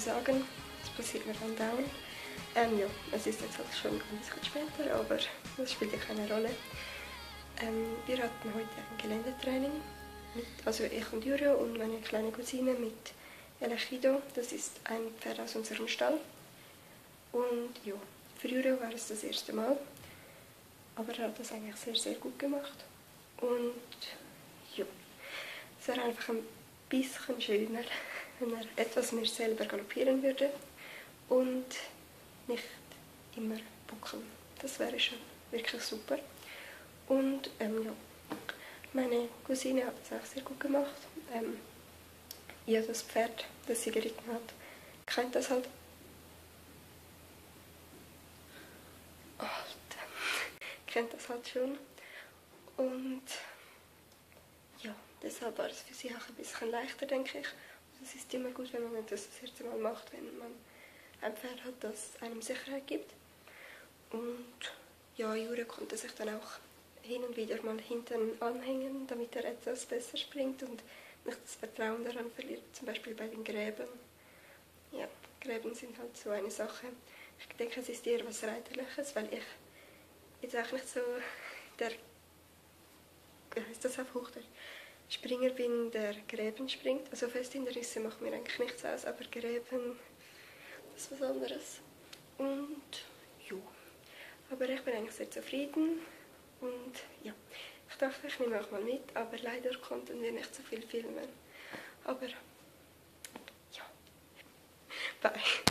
sagen. Das passiert mir dann dauernd. Ähm, ja, es ist jetzt halt schon ein bisschen später, aber das spielt ja keine Rolle. Ähm, wir hatten heute ein Geländetraining. Mit, also ich und Jurio und meine kleine Cousine mit Elechido. Das ist ein Pferd aus unserem Stall. Und ja, für Jurio war es das erste Mal. Aber er hat das eigentlich sehr, sehr gut gemacht. Und ja, es wäre einfach ein bisschen schöner, wenn er etwas mehr selber galoppieren würde und nicht immer buckeln. Das wäre schon wirklich super. Und ähm, ja, meine Cousine hat es auch sehr gut gemacht. Ähm, ja, das Pferd, das sie geritten hat, kennt das halt. Alter, kennt das halt schon. Und ja, deshalb war es für sie auch ein bisschen leichter, denke ich. Es ist immer gut, wenn man das das erste Mal macht, wenn man ein Pferd hat, das einem Sicherheit gibt. Und ja, Jure konnte sich dann auch hin und wieder mal hinten anhängen, damit er etwas besser springt und nicht das Vertrauen daran verliert, zum Beispiel bei den Gräben. Ja, Gräben sind halt so eine Sache. Ich denke, es ist eher was Reiterliches, weil ich jetzt auch nicht so der, wie heißt das auf Hochdeutsch, Springer bin, der Gräben springt. Also Festhindernisse macht mir eigentlich nichts aus, aber Gräben, das ist was anderes. Und ja, aber ich bin eigentlich sehr zufrieden und ja, ich dachte, ich nehme auch mal mit, aber leider konnten wir nicht so viel filmen. Aber ja, bye.